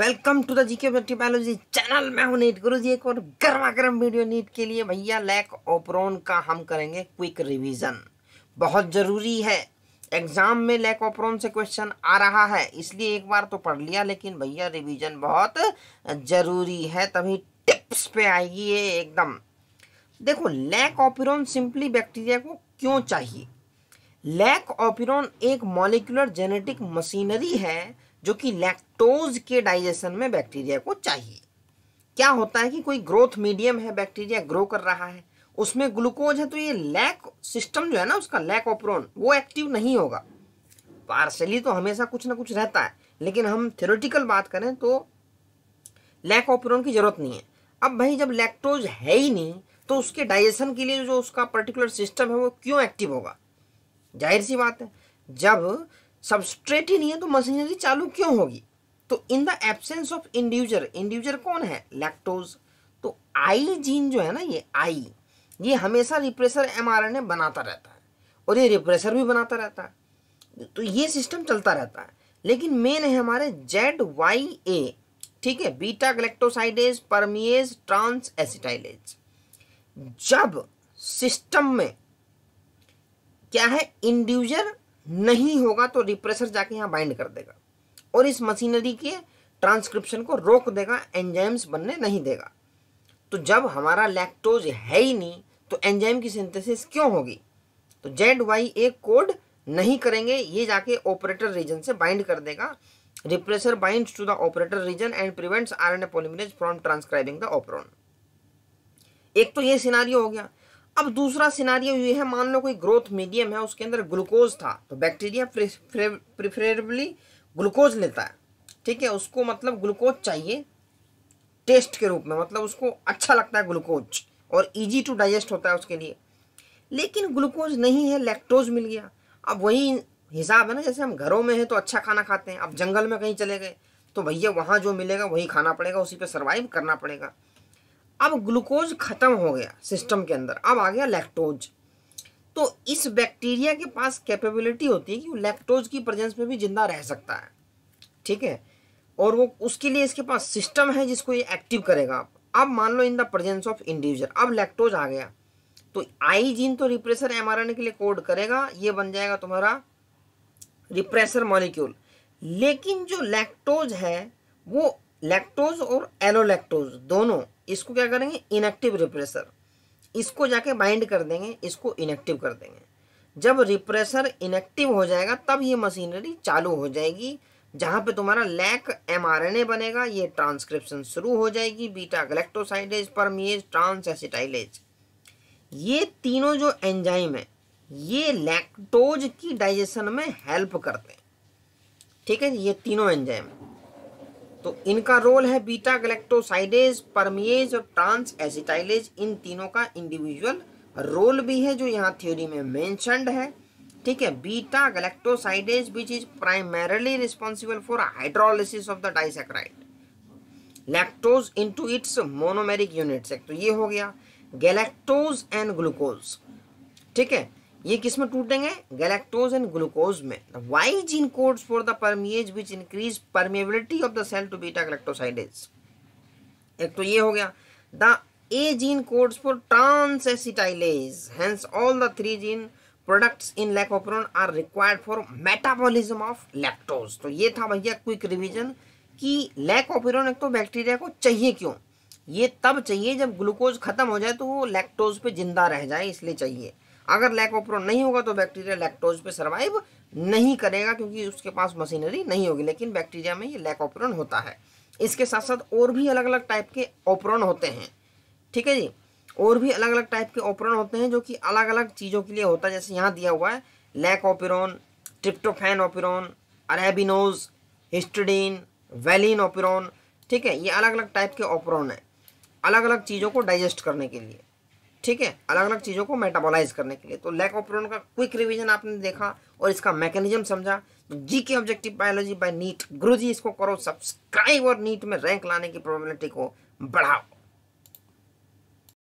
Welcome to the GK biology channel. मैं हूँ NEET गुरु जी एक और गर्मा गर्म वीडियो नीट के लिए। भैया, लैक ओपरोन का हम करेंगे क्विक रिवीजन। बहुत ज़रूरी है। एग्ज़ाम में लैक ओपरोन से क्वेश्चन आ रहा है, इसलिए एक बार तो पढ़ लिया, लेकिन भैया, रिवीजन बहुत ज़रूरी है, तभी टिप्स पे आएगी ये एकदम। देखो, लैक ओपिरोन सिंपली बैक्टीरिया को क्यों चाहिए? लैक ओपिरोन एक मॉलिकुलर जेनेटिक मशीनरी है जो कि लैक्टोज के डाइजेशन में बैक्टीरिया को चाहिए। क्या होता है कि कोई ग्रोथ मीडियम है बैक्टीरिया ग्रो कर रहा है, उसमें ग्लूकोज है तो ये लैक सिस्टम जो है ना, उसका लैक ऑपरोन वो एक्टिव नहीं होगा। पार्सली तो हमेशा कुछ ना कुछ रहता है, लेकिन हम थ्योरेटिकल बात करें तो लैक ऑपरोन की ज़रूरत नहीं है। अब भाई जब लैक्टोज है ही नहीं तो उसके डाइजेशन के लिए जो उसका पर्टिकुलर सिस्टम है, वो क्यों एक्टिव होगा? ज़ाहिर सी बात है, जब सबस्ट्रेट ही नहीं है तो मशीनरी चालू क्यों होगी? तो in the absence of inducer inducer कौन है? लैक्टोज तो आई जीन जो है ना, ये आई ये हमेशा रिप्रेसर एमआरएनए बनाता रहता है और ये रिप्रेसर भी बनाता रहता है। तो ये सिस्टम चलता रहता है। लेकिन मेन है हमारे जेड वाई ए ठीक है? Beta galactosidase permease trans acetylase जब सिस्टम में क्या है? इंडिविजर नहीं होगा तो रिप्रेसर जाके यहाँ बाइंड कर देगा। और इस मशीनरी के ट्रांसक्रिप्शन को रोक देगा, एंजाइम्स बनने नहीं देगा। तो जब हमारा लैक्टोज है ही नहीं तो एंजाइम की सिंथेसिस क्यों होगी? तो जेड वाई ए कोड नहीं करेंगे, ये जाके ऑपरेटर रीजन से बाइंड कर देगा। Repressor bind to the operator region and prevents RNA polymerase from transcribing the operon एक तो ये सिनारियो हो गया। अब दूसरा सिनारियो ये है, मान लो कोई ग्रोथ मीडियम है, उसके अंदर ग्लूकोज था तो बैक्टीरिया प्रिफरेबली ग्लूकोज लेता है। ठीक है, उसको मतलब ग्लूकोज चाहिए, टेस्ट के रूप में मतलब उसको अच्छा लगता है ग्लूकोज, और इजी टू डाइजेस्ट होता है उसके लिए। लेकिन ग्लूकोज नहीं है लैक्टोज मिल गया। अब वही हिसाब है ना, जैसे हम घरों में हैं तो अच्छा खाना खाते हैं, अब जंगल में कहीं चले गए तो भैया वहाँ जो मिलेगा वही खाना पड़ेगा, उसी पे सर्वाइव करना पड़ेगा। अब ग्लूकोज खत्म हो गया सिस्टम के अंदर, अब आ गया लैक्टोज तो इस बैक्टीरिया के पास कैपेबिलिटी होती है कि वो लैक्टोज की प्रेजेंस में भी ज़िंदा रह सकता है। ठीक है? और वो उसके लिए इसके पास सिस्टम है जिसको ये एक्टिव करेगा। अब मान लो in the presence of individual अब लैक्टोज आ गया। तो आई जीन तो रिप्रेसर एमआरएनए के लिए कोड करेगा, ये बन जाएगा तुम्हारा रिप्रेसर मॉलिक्यूल लेकिन जो लैक्टोज है, वो लैक्टोज और एलोलैक्टोज दोनों इसको क्या करेंगे? इनएक्टिव रिप्रेसर इसको जाके बाइंड कर देंगे, इसको इनएक्टिव कर देंगे। जब रिप्रेसर इनएक्टिव हो जाएगा, तब ये मशीनरी चालू हो जाएगी, जहाँ पे तुम्हारा लैक एमआरएनए बनेगा, ये ट्रांसक्रिप्शन शुरू हो जाएगी beta galactosidase permease trans acetylase ये तीनों जो एंजाइम है, ये लैक्टोज की डाइजेशन में हेल्प करते हैं। ठीक है ये तीनों एंजाइम तो इनका रोल है बीटा गलेक्टोसाइडेज परमिएज और ट्रांस एसिटाइलेज इन तीनों का इंडिविजुअल रोल भी है जो यहाँ थ्योरी में मेंशनड है। ठीक है, beta galactosidase which is primarily responsible for hydrolysis of the disaccharide lactose into its monomeric units तो ये हो गया। गैलेक्टोज एंड ग्लूकोज ठीक है ये किसमें टूटेंगे? गैलेक्टोज एंड ग्लूकोज में। Y gene codes for the permease which increase permeability of the cell to beta galactosidase एक तो ये हो गया। The A gene codes for transacetylase hence all the three gene products in lac operon are required for metabolism of lactose तो ये था भैया quick revision कि लैकोपिरोन एक तो बैक्टीरिया को चाहिए क्यों? ये तब चाहिए जब ग्लूकोज खत्म हो जाए तो वो लैक्टोज पे ज़िंदा रह जाए, इसलिए चाहिए। अगर लैकोप्रोन नहीं होगा तो बैक्टीरिया लैक्टोज पे सर्वाइव नहीं करेगा क्योंकि उसके पास मशीनरी नहीं होगी, लेकिन बैक्टीरिया में ये लैकोप्रोन होता है। इसके साथ साथ और भी अलग अलग टाइप के ओप्रोन होते हैं। ठीक है जी? और भी अलग अलग टाइप के ओप्रोन होते हैं जो कि अलग अलग चीज़ों के लिए होता है। जैसे यहाँ दिया हुआ है lac operon tryptophan operon arabinose histidine valine operon ठीक है? ये अलग अलग टाइप के ओपरोन है अलग अलग चीज़ों को डाइजेस्ट करने के लिए। ठीक है? अलग अलग चीज़ों को मेटाबोलाइज करने के लिए। तो लैक ऑफ़ का क्विक रिवीजन आपने देखा और इसका मैकेनिज्म समझा। तो जी के ऑब्जेक्टिव बायोलॉजी बाय नीट गुरु जी इसको करो। सब्सक्राइब और नीट में रैंक लाने की प्रोबेबिलिटी को बढ़ाओ।